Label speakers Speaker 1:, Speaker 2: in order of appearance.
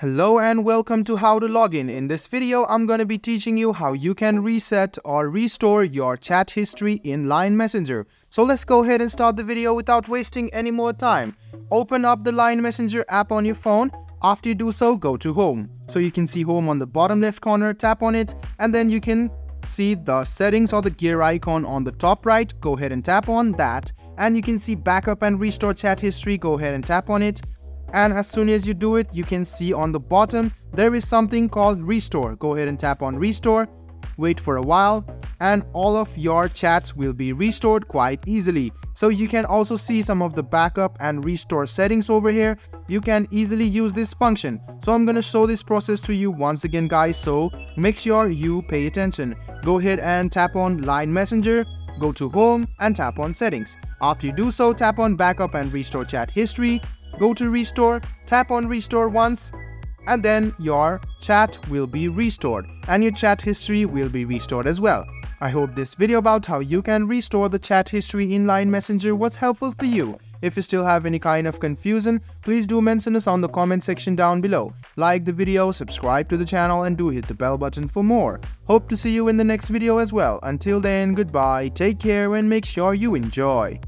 Speaker 1: Hello and welcome to how to login. In this video, I'm going to be teaching you how you can reset or restore your chat history in Line Messenger. So let's go ahead and start the video without wasting any more time. Open up the Line Messenger app on your phone. After you do so, go to home. So you can see home on the bottom left corner, tap on it and then you can see the settings or the gear icon on the top right. Go ahead and tap on that and you can see backup and restore chat history. Go ahead and tap on it and as soon as you do it you can see on the bottom there is something called restore. Go ahead and tap on restore wait for a while and all of your chats will be restored quite easily. So you can also see some of the backup and restore settings over here. You can easily use this function. So i'm to show this process to you once again guys. So make sure you pay attention. Go ahead and tap on line messenger go to home and tap on settings. After you do so tap on backup and restore chat history Go to restore, tap on restore once and then your chat will be restored and your chat history will be restored as well. I hope this video about how you can restore the chat history in Line Messenger was helpful for you. If you still have any kind of confusion, please do mention us on the comment section down below. Like the video, subscribe to the channel and do hit the bell button for more. Hope to see you in the next video as well. Until then, goodbye, take care and make sure you enjoy.